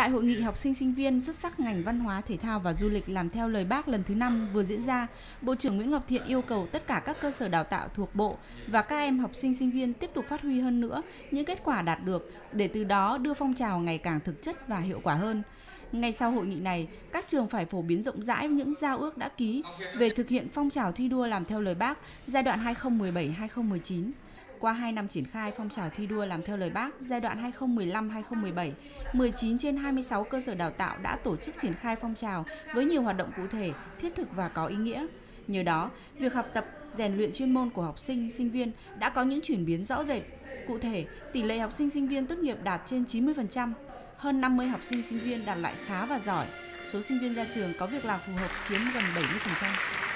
Tại hội nghị học sinh sinh viên xuất sắc ngành văn hóa thể thao và du lịch làm theo lời bác lần thứ 5 vừa diễn ra, Bộ trưởng Nguyễn Ngọc Thiện yêu cầu tất cả các cơ sở đào tạo thuộc bộ và các em học sinh sinh viên tiếp tục phát huy hơn nữa những kết quả đạt được để từ đó đưa phong trào ngày càng thực chất và hiệu quả hơn. Ngay sau hội nghị này, các trường phải phổ biến rộng rãi những giao ước đã ký về thực hiện phong trào thi đua làm theo lời bác giai đoạn 2017-2019. Qua 2 năm triển khai phong trào thi đua làm theo lời bác giai đoạn 2015-2017, 19 trên 26 cơ sở đào tạo đã tổ chức triển khai phong trào với nhiều hoạt động cụ thể, thiết thực và có ý nghĩa. Nhờ đó, việc học tập, rèn luyện chuyên môn của học sinh, sinh viên đã có những chuyển biến rõ rệt. Cụ thể, tỷ lệ học sinh sinh viên tốt nghiệp đạt trên 90%, hơn 50 học sinh sinh viên đạt lại khá và giỏi. Số sinh viên ra trường có việc làm phù hợp chiếm gần 70%.